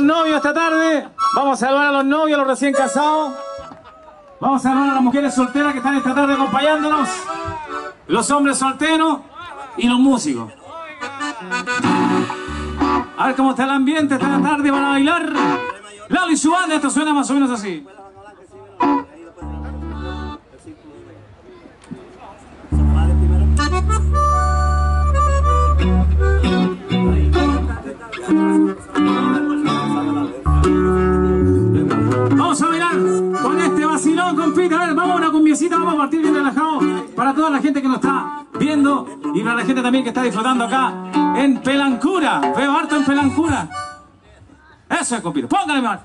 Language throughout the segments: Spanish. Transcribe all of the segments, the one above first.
los novios esta tarde. Vamos a saludar a los novios, a los recién casados. Vamos a saludar a las mujeres solteras que están esta tarde acompañándonos. Los hombres solteros y los músicos. A ver cómo está el ambiente esta tarde van a bailar. Lalo y su esto suena más o menos así. Vamos a una cumbiecita, vamos a partir bien relajado para toda la gente que nos está viendo y para la gente también que está disfrutando acá en Pelancura. Veo harto en Pelancura. Eso es, compita. Póngale más.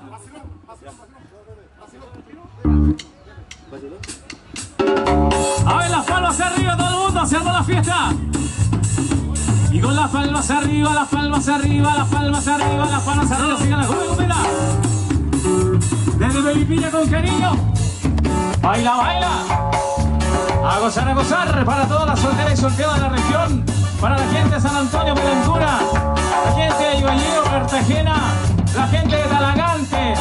A ver, las palmas arriba, todo el mundo, armó la fiesta. Y con las palmas arriba, las palmas arriba, las palmas arriba, las palmas arriba, sigan la joven. Desde Melipilla con cariño. Baila, baila. A gozar, a gozar para todas las solteras y solteros de la región. Para la gente de San Antonio, Pelancura. La gente de Ibañero, Cartagena. La gente de Talagante.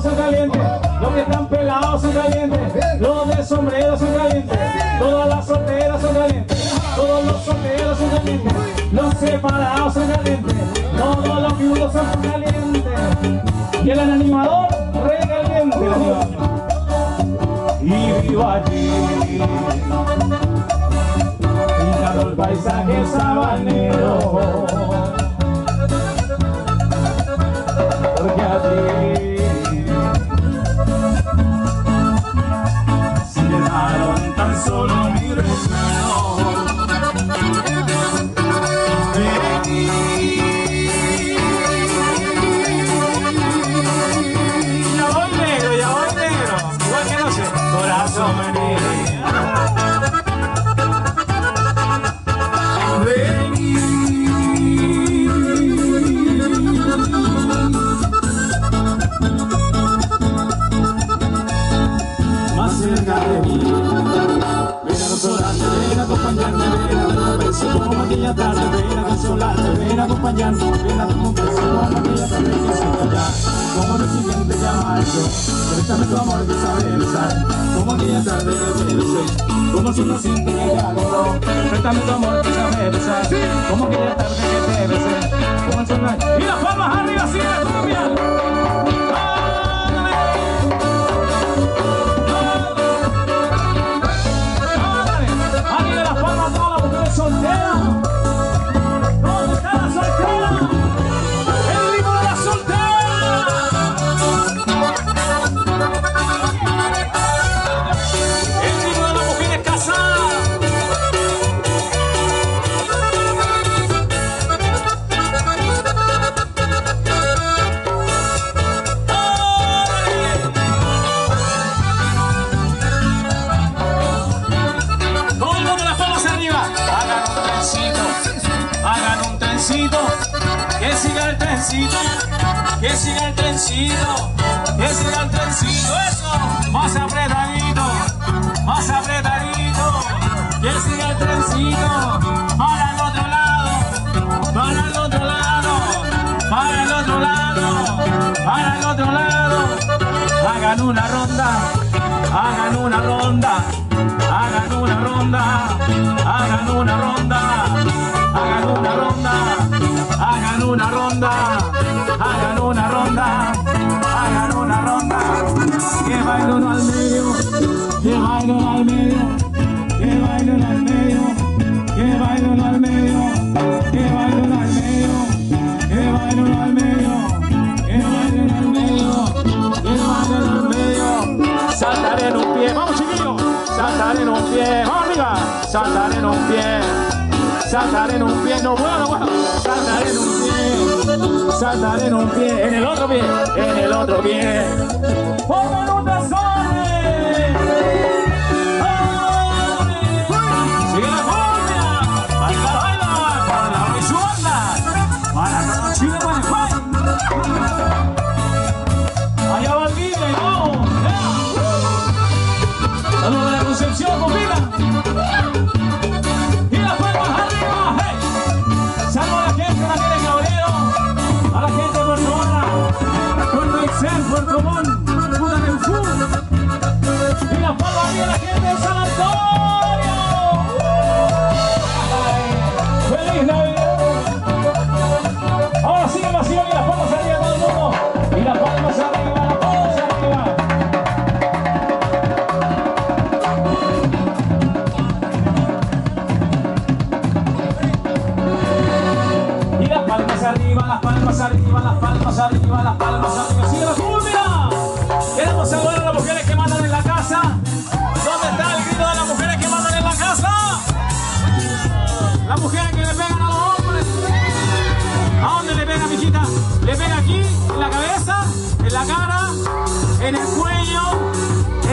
Son calientes, los que están pelados son calientes, los de sombrero son calientes, todas las solteras son calientes, todos los solteros son calientes, los separados son calientes, todos los viudos son calientes. Y el animador, re caliente, el animador. Y vivo allí, pintando el paisaje sabanero. Mi tarde, ven a consolarte, ven a acompañarme, ven a como aquella tarde que se allá. Como tu amor que sabe besar, como tarde te como si que ya tu amor que sabe besar, como aquella tarde que como el. Trencito, que siga el trencito, que siga el trencito, que siga el trencito, eso, más apretadito, más apretadito, que siga el trencito, para el otro lado, para el otro lado, para el otro lado, para el otro lado, hagan una ronda, hagan una ronda, hagan una ronda, hagan una ronda, hagan una ronda, hagan una ronda, hagan una ronda, hagan una ronda, que baile uno al medio, que baile uno al medio, que baile uno al medio, que baile uno al medio, que baile uno al medio, que baile uno al medio, que baile uno al medio, que baile uno al medio, saltar en un pie, vamos chiquillos, saltar en un pie, vamos arriba, saltar en un pie, saltar en un pie, no puedo, no puedo, saltar en un pie, saltar en un pie, en el otro pie, en el otro pie,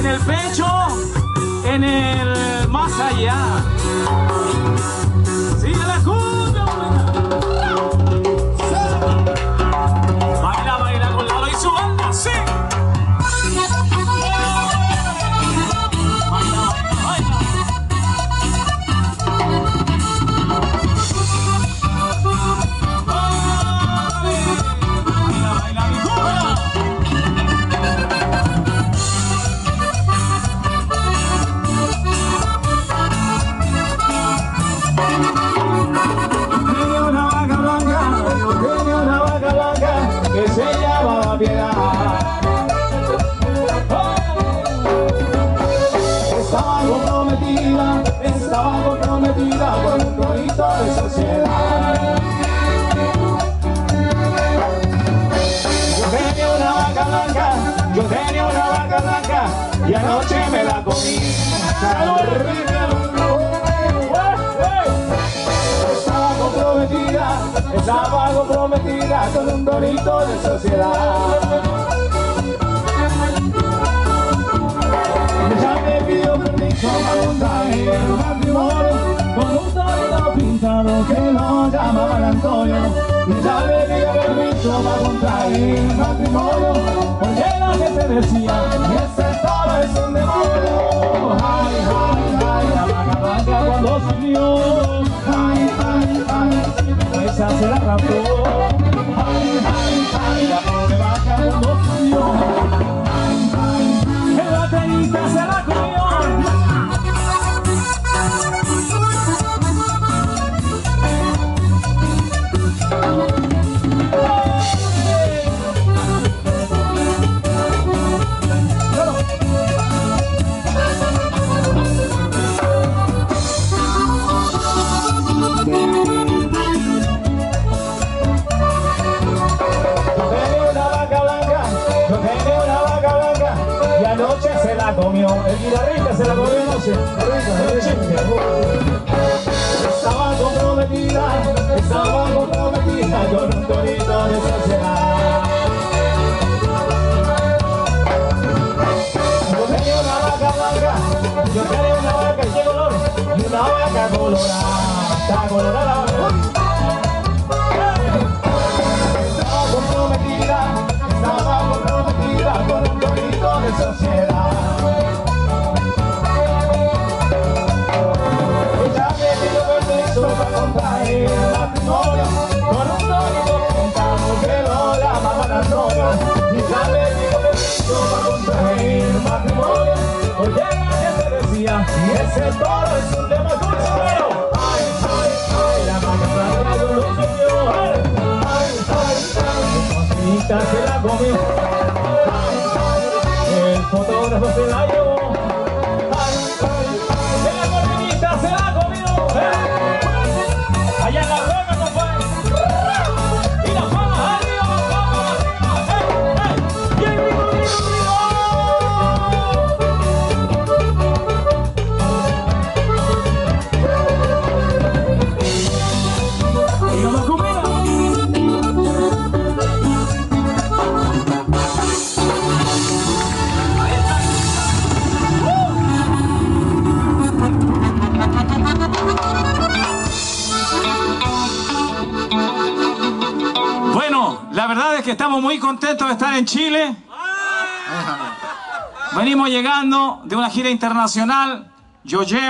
el pecho, en el más allá. Y anoche me la comí. Estaba comprometida, estaba comprometida con un dorito de sociedad. Ella me pidió permiso para contraer el matrimonio con un dorito pintado que lo llamaban Antonio. Ella me pidió permiso para contraer el matrimonio porque decía que ese toro Ay, ay, ay, Guitarrista se la comió anoche. Estaba comprometida, estaba comprometida con un torito de sociedad. Yo tenía una vaca blanca, yo tenía una vaca qué color, y una vaca colorada. colorada. Y ese toro es un tema pero ay, ay, ay, la mañana de los subió. Ay, ay, ay, ay, la comió. Ay, ay, el que estamos muy contentos de estar en Chile. Venimos llegando de una gira internacional. Yo llevo